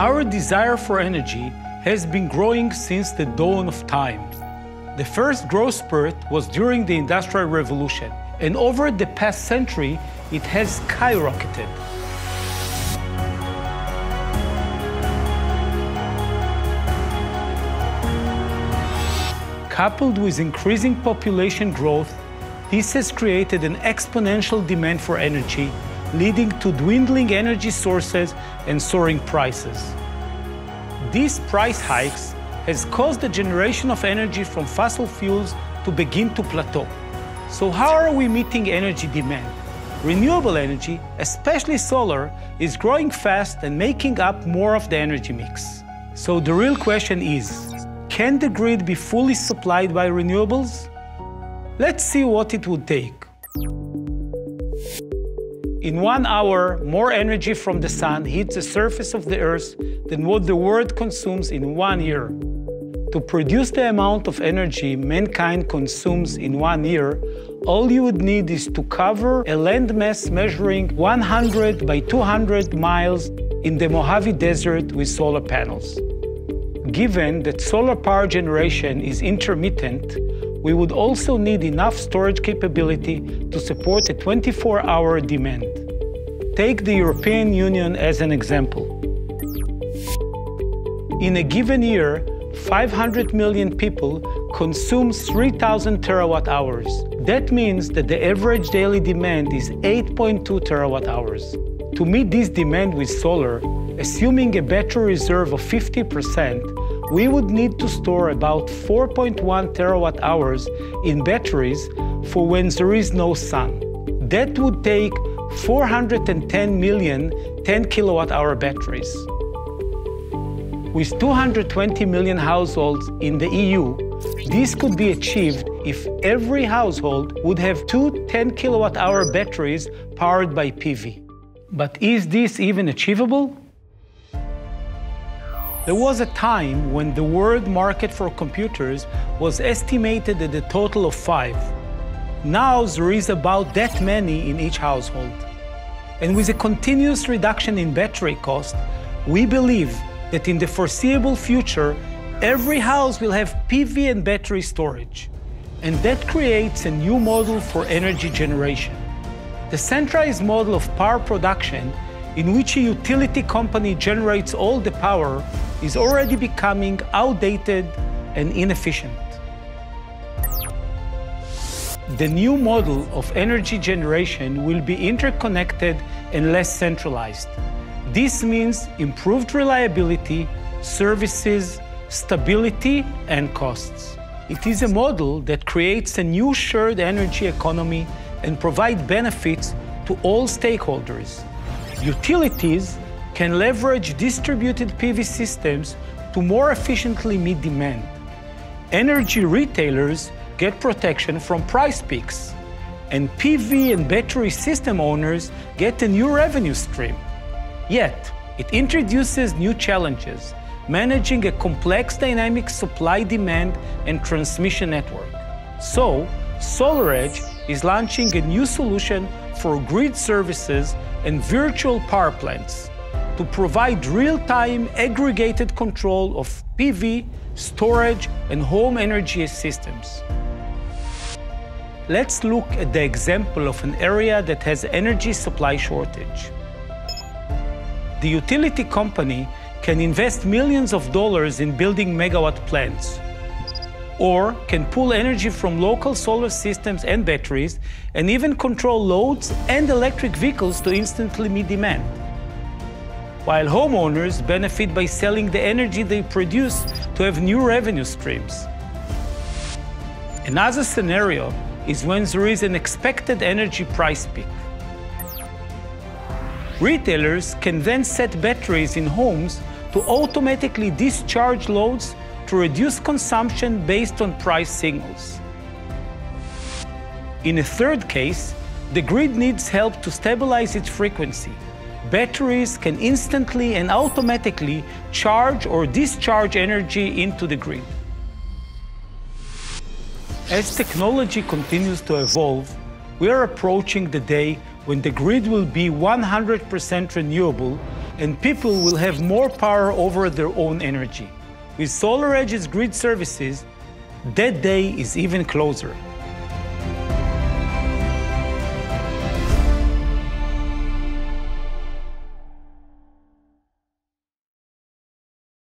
Our desire for energy has been growing since the dawn of time. The first growth spurt was during the Industrial Revolution, and over the past century, it has skyrocketed. Coupled with increasing population growth, this has created an exponential demand for energy, leading to dwindling energy sources and soaring prices. These price hikes has caused the generation of energy from fossil fuels to begin to plateau. So how are we meeting energy demand? Renewable energy, especially solar, is growing fast and making up more of the energy mix. So the real question is, can the grid be fully supplied by renewables? Let's see what it would take. In one hour, more energy from the sun hits the surface of the Earth than what the world consumes in one year. To produce the amount of energy mankind consumes in one year, all you would need is to cover a landmass measuring 100 by 200 miles in the Mojave Desert with solar panels. Given that solar power generation is intermittent, we would also need enough storage capability to support a 24-hour demand. Take the European Union as an example. In a given year, 500 million people consume 3,000 terawatt hours. That means that the average daily demand is 8.2 terawatt hours. To meet this demand with solar, assuming a battery reserve of 50%, we would need to store about 4.1 terawatt hours in batteries for when there is no sun. That would take 410 million 10 kilowatt hour batteries. With 220 million households in the EU, this could be achieved if every household would have two 10 kilowatt hour batteries powered by PV. But is this even achievable? There was a time when the world market for computers was estimated at a total of five. Now there is about that many in each household. And with a continuous reduction in battery cost, we believe that in the foreseeable future, every house will have PV and battery storage. And that creates a new model for energy generation. The centralized model of power production, in which a utility company generates all the power, is already becoming outdated and inefficient. The new model of energy generation will be interconnected and less centralized. This means improved reliability, services, stability, and costs. It is a model that creates a new shared energy economy and provides benefits to all stakeholders. Utilities can leverage distributed PV systems to more efficiently meet demand. Energy retailers get protection from price peaks, and PV and battery system owners get a new revenue stream. Yet, it introduces new challenges, managing a complex dynamic supply demand and transmission network. So, SolarEdge is launching a new solution for grid services and virtual power plants to provide real-time aggregated control of PV, storage, and home energy systems. Let's look at the example of an area that has energy supply shortage. The utility company can invest millions of dollars in building megawatt plants, or can pull energy from local solar systems and batteries, and even control loads and electric vehicles to instantly meet demand. While homeowners benefit by selling the energy they produce to have new revenue streams. Another scenario is when there is an expected energy price peak. Retailers can then set batteries in homes to automatically discharge loads to reduce consumption based on price signals. In a third case, the grid needs help to stabilize its frequency. Batteries can instantly and automatically charge or discharge energy into the grid. As technology continues to evolve, we are approaching the day when the grid will be 100% renewable and people will have more power over their own energy. With SolarEdge's grid services, that day is even closer.